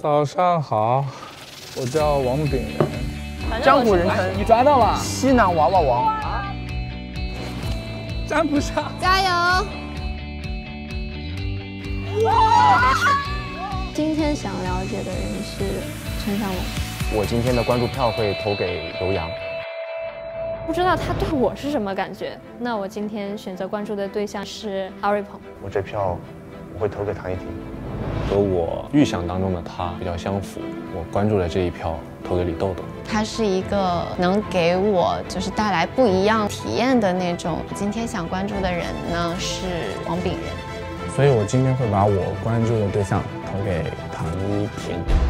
早上好，我叫王炳仁，江湖人称你抓到了，西南娃娃王，沾不上，加油！哇今天想了解的人是陈向龙。我今天的关注票会投给刘洋。不知道他对我是什么感觉？那我今天选择关注的对象是阿瑞鹏。我这票我会投给唐艺婷。和我预想当中的他比较相符，我关注了这一票，投给李豆豆。他是一个能给我就是带来不一样体验的那种。今天想关注的人呢是王炳仁，所以我今天会把我关注的对象投给唐一婷。